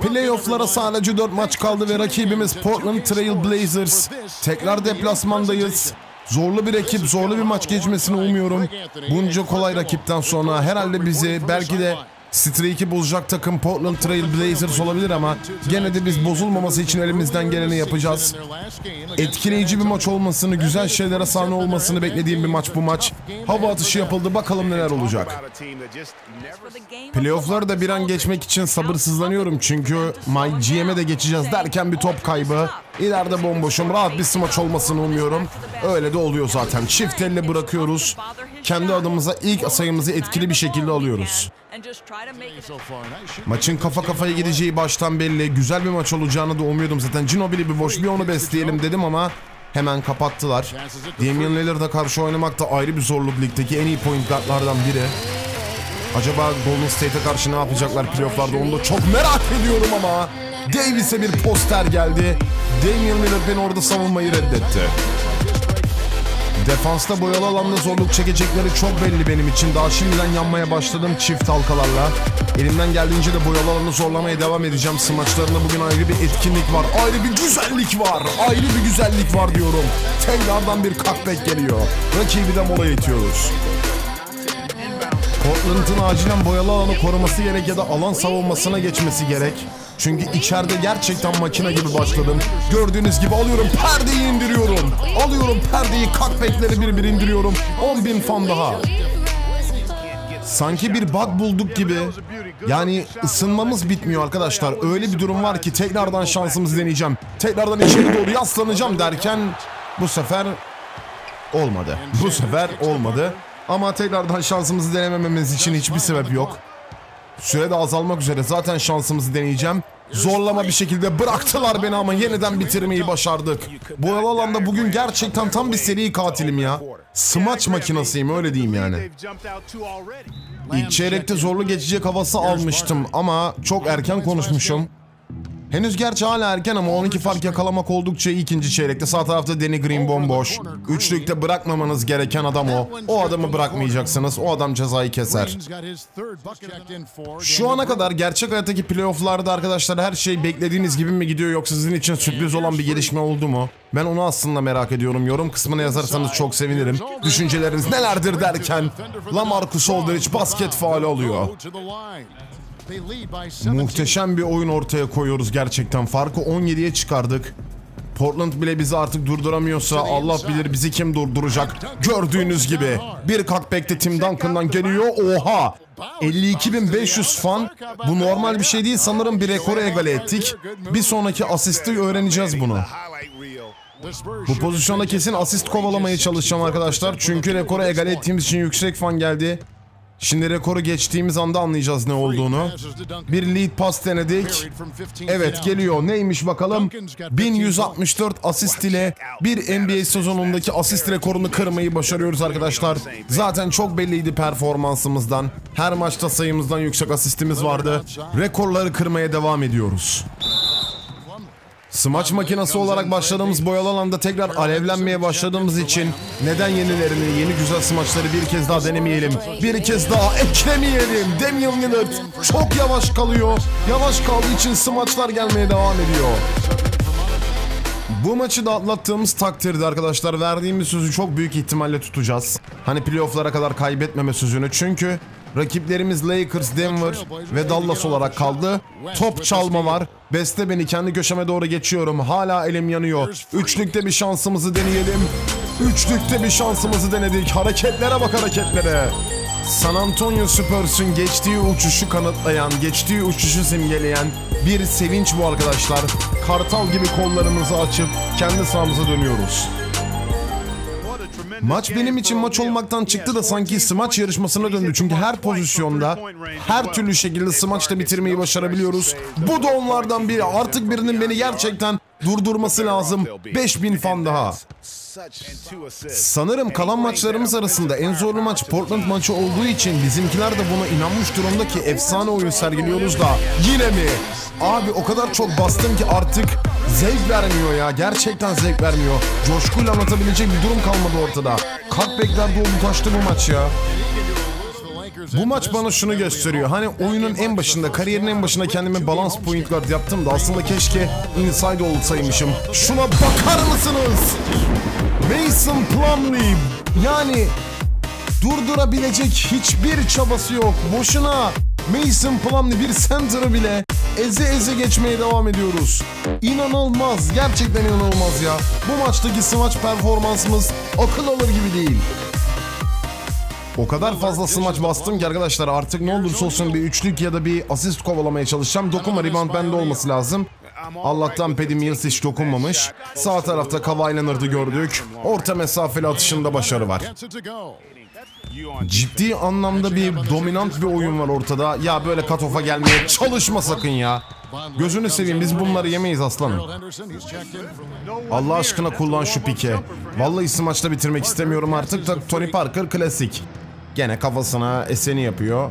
Playoff'lara sadece 4 maç kaldı ve rakibimiz Portland Trail Blazers. Tekrar deplasmandayız. Zorlu bir ekip, zorlu bir maç geçmesini umuyorum. Bunca kolay rakipten sonra herhalde bizi belki de streak'i bozacak takım Portland Trail Blazers olabilir ama gene de biz bozulmaması için elimizden geleni yapacağız. Etkileyici bir maç olmasını, güzel şeylere sahne olmasını beklediğim bir maç bu maç. Hava atışı yapıldı, bakalım neler olacak. Playoff'ları da bir an geçmek için sabırsızlanıyorum çünkü My GM'e de geçeceğiz derken bir top kaybı. İleride bomboşum, rahat bir smaç olmasını umuyorum. Öyle de oluyor zaten. Çift elle bırakıyoruz. Kendi adımıza ilk sayımızı etkili bir şekilde alıyoruz. Maçın kafa kafaya gideceği baştan belli. Güzel bir maç olacağını da umuyordum zaten. Ginobili bir boş bir onu besleyelim dedim ama hemen kapattılar. Damian Lillard'a karşı oynamak da ayrı bir zorluk ligdeki en iyi point guardlardan biri. Acaba Golden State'e karşı ne yapacaklar playofflarda onu da çok merak ediyorum ama Davis'e bir poster geldi. Damian Lillard beni orada savunmayı reddetti. Defansta boyalı alanda zorluk çekecekleri çok belli benim için. Daha şimdiden yanmaya başladım çift halkalarla. Elimden geldiğince de boyalı alanı zorlamaya devam edeceğim. Smaçlarında bugün ayrı bir etkinlik var. Ayrı bir güzellik var. Ayrı bir güzellik var diyorum. Tekrardan bir cutback geliyor. Rakibi de mola itiyoruz. Portland'ın acilen boyalı alanı koruması gerek ya da alan savunmasına geçmesi gerek. Çünkü içeride gerçekten makine gibi başladım. Gördüğünüz gibi alıyorum perdeyi indiriyorum. Alıyorum perdeyi cutbackleri bir bir indiriyorum. 10 bin fan daha. Sanki bir bug bulduk gibi. Yani ısınmamız bitmiyor arkadaşlar. Öyle bir durum var ki tekrardan şansımızı deneyeceğim. Tekrardan içeri doğru yaslanacağım derken bu sefer olmadı. Bu sefer olmadı. Ama tekrardan şansımızı denemememiz için hiçbir sebep yok. Süre de azalmak üzere. Zaten şansımızı deneyeceğim. Zorlama bir şekilde bıraktılar beni ama yeniden bitirmeyi başardık. Bu alanda bugün gerçekten tam bir seri katilim ya. Smaç makinasıyım öyle diyeyim yani. İlk çeyrekte zorlu geçecek havası almıştım ama çok erken konuşmuşum. Henüz gerçi hala erken ama 12 fark yakalamak oldukça ikinci çeyrekte. Sağ tarafta Danny Green bomboş. Üçlükte bırakmamanız gereken adam o. O adamı bırakmayacaksınız. O adam cezayı keser. Şu ana kadar gerçek hayattaki playofflarda arkadaşlar her şey beklediğiniz gibi mi gidiyor yoksa sizin için sürpriz olan bir gelişme oldu mu? Ben onu aslında merak ediyorum. Yorum kısmına yazarsanız çok sevinirim. Düşünceleriniz nelerdir derken Lamarcus Aldridge basket faali alıyor. Muhteşem bir oyun ortaya koyuyoruz gerçekten. Farkı 17'ye çıkardık. Portland bile bizi artık durduramıyorsa Allah bilir bizi kim durduracak. Gördüğünüz gibi bir cutback'te Tim Duncan'dan geliyor. Oha! 52.500 fan. Bu normal bir şey değil. Sanırım bir rekoru egale ettik. Bir sonraki asisti öğreneceğiz bunu. Bu pozisyonda kesin asist kovalamaya çalışacağım arkadaşlar. Çünkü rekoru egale ettiğimiz için yüksek fan geldi. Şimdi rekoru geçtiğimiz anda anlayacağız ne olduğunu. Bir lead pass denedik. Evet geliyor. Neymiş bakalım? 1164 asist ile bir NBA sezonundaki asist rekorunu kırmayı başarıyoruz arkadaşlar. Zaten çok belliydi performansımızdan. Her maçta sayımızdan yüksek asistimiz vardı. Rekorları kırmaya devam ediyoruz. Smaç makinesi olarak başladığımız boyalı alanda tekrar alevlenmeye başladığımız için neden yenilerini, yeni güzel smaçları bir kez daha denemeyelim? Bir kez daha eklemeyelim. Damian Lillard çok yavaş kalıyor. Yavaş kaldığı için smaçlar gelmeye devam ediyor. Bu maçı da atlattığımız takdirde arkadaşlar verdiğimiz sözü çok büyük ihtimalle tutacağız. Hani playofflara kadar kaybetmeme sözünü çünkü Rakiplerimiz Lakers, Denver ve Dallas olarak kaldı. Top çalma var. Beste beni kendi köşeme doğru geçiyorum. Hala elim yanıyor. Üçlükte bir şansımızı deneyelim. Üçlükte bir şansımızı denedik. Hareketlere bak hareketlere. San Antonio Spurs'un geçtiği uçuşu kanıtlayan, geçtiği uçuşu simgeleyen bir sevinç bu arkadaşlar. Kartal gibi kollarımızı açıp kendi sahamıza dönüyoruz. Maç benim için maç olmaktan çıktı da sanki smaç yarışmasına döndü. Çünkü her pozisyonda her türlü şekilde smaçta bitirmeyi başarabiliyoruz. Bu da onlardan biri. Artık birinin beni gerçekten durdurması lazım. 5000 fan daha. Sanırım kalan maçlarımız arasında en zorlu maç Portland maçı olduğu için bizimkiler de buna inanmış durumda ki efsane oyun sergiliyoruz da yine mi? Abi o kadar çok bastım ki artık zevk vermiyor ya. Gerçekten zevk vermiyor. Coşkuyla anlatabilecek bir durum kalmadı ortada. Cutback'ler doldu taştı bu maç ya. Bu maç bana şunu gösteriyor. Hani oyunun en başında, kariyerin en başında kendime balans point guard yaptım da aslında keşke inside olsaymışım. Şuna bakar mısınız? Mason Plumlee yani durdurabilecek hiçbir çabası yok. Boşuna Mason Plumlee bir center'ı bile eze eze geçmeye devam ediyoruz. İnanılmaz, gerçekten inanılmaz ya. Bu maçtaki smaç performansımız akıl alır gibi değil. O kadar fazla smaç bastım ki arkadaşlar artık ne olursa olsun bir üçlük ya da bir asist kovalamaya çalışacağım. Dokunma rebound bende olması lazım. Allah'tan Paddy Mills hiç dokunmamış. Sağ tarafta Kawhi Leonard'ı gördük. Orta mesafeli atışında başarı var. Ciddi anlamda bir dominant bir oyun var ortada. Ya böyle cut-off'a gelmeye çalışma sakın ya. Gözünü seveyim biz bunları yemeyiz aslanım. Allah aşkına kullan şu pike. Vallahi smaçta bitirmek istemiyorum artık da Tony Parker klasik. Gene kafasına eseni yapıyor.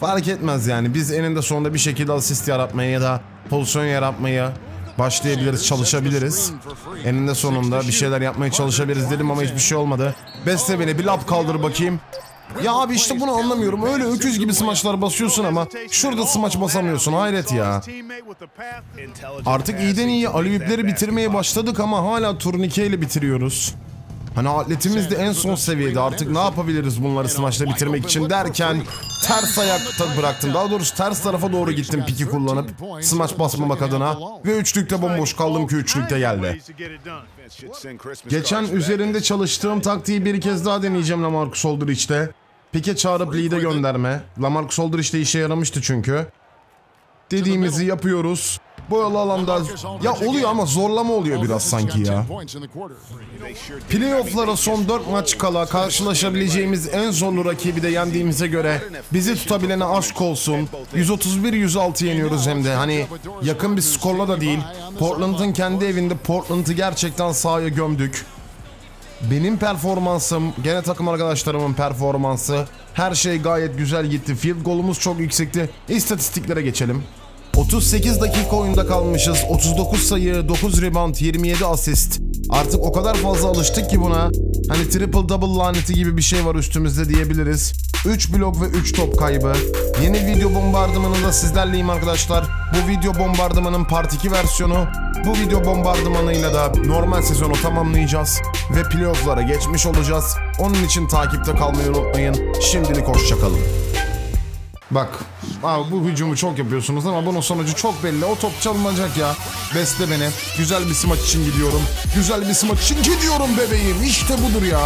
Fark etmez yani biz eninde sonunda bir şekilde asist yaratmaya ya da pozisyon yaratmaya başlayabiliriz, çalışabiliriz. Eninde sonunda bir şeyler yapmaya çalışabiliriz dedim ama hiçbir şey olmadı. Beste beni bir lap kaldır bakayım. Ya abi işte bunu anlamıyorum. Öyle öküz gibi smaçlar basıyorsun ama şurada smaç basamıyorsun. Hayret ya. Artık iyiden iyi alüvipleri bitirmeye başladık ama hala turnikeyle bitiriyoruz. Hani atletimiz de en son seviyede artık ne yapabiliriz bunları smaçla bitirmek için derken ters ayakta bıraktım. Daha doğrusu ters tarafa doğru gittim piki kullanıp smaç basmamak adına ve üçlükte bomboş kaldım ki üçlükte geldi. Geçen üzerinde çalıştığım taktiği bir kez daha deneyeceğim Lamarcus Aldridge'de. Pike çağırıp lead'e gönderme. Lamarcus Aldridge'de işe yaramıştı çünkü. Dediğimizi yapıyoruz. Boyalı alanda ya oluyor ama zorlama oluyor biraz sanki ya. Playoff'lara son 4 maç kala karşılaşabileceğimiz en zorlu rakibi de yendiğimize göre bizi tutabilene aşk olsun. 131-106 yeniyoruz hem de hani yakın bir skorla da değil. Portland'ın kendi evinde Portland'ı gerçekten sahaya gömdük. Benim performansım, gene takım arkadaşlarımın performansı her şey gayet güzel gitti. Field golumuz çok yüksekti. İstatistiklere geçelim. 38 dakika oyunda kalmışız. 39 sayı, 9 rebound, 27 asist. Artık o kadar fazla alıştık ki buna. Hani triple double laneti gibi bir şey var üstümüzde diyebiliriz. 3 blok ve 3 top kaybı. Yeni video bombardımanında sizlerleyim arkadaşlar. Bu video bombardımanın part 2 versiyonu. Bu video bombardımanıyla da normal sezonu tamamlayacağız. Ve playofflara geçmiş olacağız. Onun için takipte kalmayı unutmayın. Şimdilik hoşçakalın. Bak abi bu hücumu çok yapıyorsunuz ama bunun sonucu çok belli. O top çalınacak ya. Besle beni. Güzel bir smaç için gidiyorum. Güzel bir smaç için gidiyorum bebeğim. İşte budur ya.